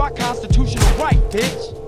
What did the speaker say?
my constitutional right, bitch.